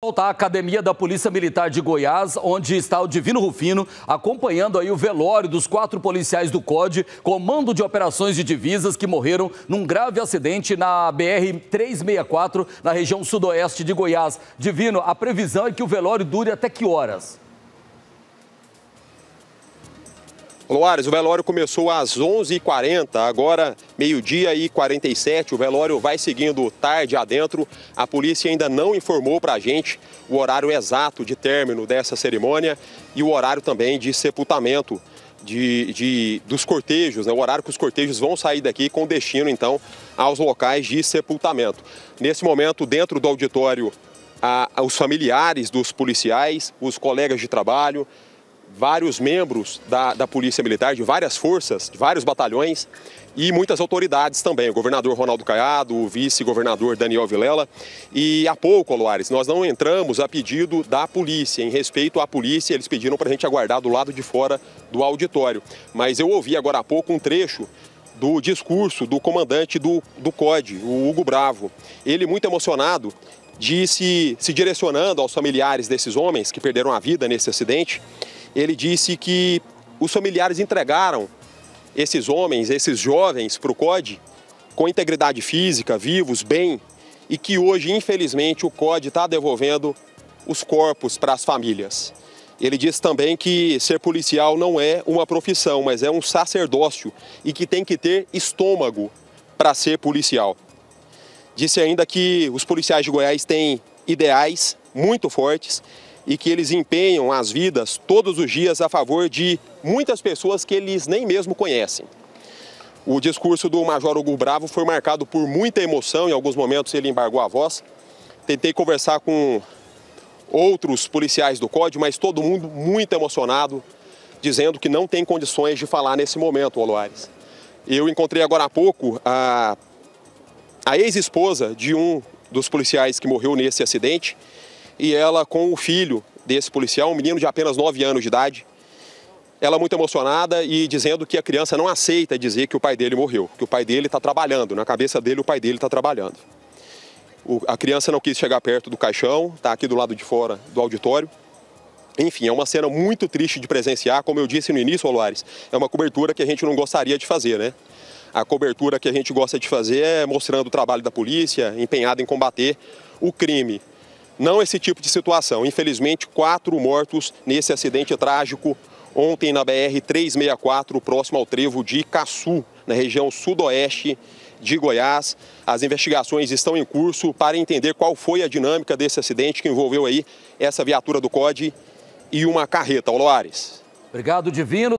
Voltar à Academia da Polícia Militar de Goiás, onde está o Divino Rufino, acompanhando aí o velório dos quatro policiais do COD, Comando de Operações de Divisas, que morreram num grave acidente na BR-364, na região sudoeste de Goiás. Divino, a previsão é que o velório dure até que horas? Loares, o velório começou às 11h40, agora meio-dia e 47. O velório vai seguindo tarde adentro. A polícia ainda não informou para a gente o horário exato de término dessa cerimônia e o horário também de sepultamento de, de, dos cortejos, né? o horário que os cortejos vão sair daqui com destino, então, aos locais de sepultamento. Nesse momento, dentro do auditório, a, os familiares dos policiais, os colegas de trabalho, vários membros da, da Polícia Militar, de várias forças, de vários batalhões e muitas autoridades também, o governador Ronaldo Caiado, o vice-governador Daniel Vilela. E há pouco, Loares, nós não entramos a pedido da polícia, em respeito à polícia, eles pediram para a gente aguardar do lado de fora do auditório. Mas eu ouvi agora há pouco um trecho do discurso do comandante do, do COD, o Hugo Bravo. Ele, muito emocionado, disse, se direcionando aos familiares desses homens que perderam a vida nesse acidente, ele disse que os familiares entregaram esses homens, esses jovens para o COD com integridade física, vivos, bem, e que hoje, infelizmente, o COD está devolvendo os corpos para as famílias. Ele disse também que ser policial não é uma profissão, mas é um sacerdócio e que tem que ter estômago para ser policial. Disse ainda que os policiais de Goiás têm ideais muito fortes e que eles empenham as vidas todos os dias a favor de muitas pessoas que eles nem mesmo conhecem. O discurso do Major Hugo Bravo foi marcado por muita emoção, em alguns momentos ele embargou a voz. Tentei conversar com outros policiais do COD, mas todo mundo muito emocionado, dizendo que não tem condições de falar nesse momento, Oloares. Eu encontrei agora há pouco a, a ex-esposa de um dos policiais que morreu nesse acidente e ela com o filho desse policial, um menino de apenas 9 anos de idade. Ela muito emocionada e dizendo que a criança não aceita dizer que o pai dele morreu, que o pai dele está trabalhando, na cabeça dele o pai dele está trabalhando. O, a criança não quis chegar perto do caixão, está aqui do lado de fora do auditório. Enfim, é uma cena muito triste de presenciar, como eu disse no início, Oluares, é uma cobertura que a gente não gostaria de fazer, né? A cobertura que a gente gosta de fazer é mostrando o trabalho da polícia, empenhada em combater o crime. Não esse tipo de situação. Infelizmente, quatro mortos nesse acidente trágico ontem na BR-364, próximo ao trevo de Caçu, na região sudoeste de Goiás. As investigações estão em curso para entender qual foi a dinâmica desse acidente que envolveu aí essa viatura do COD e uma carreta. Oloares. Obrigado, Divino.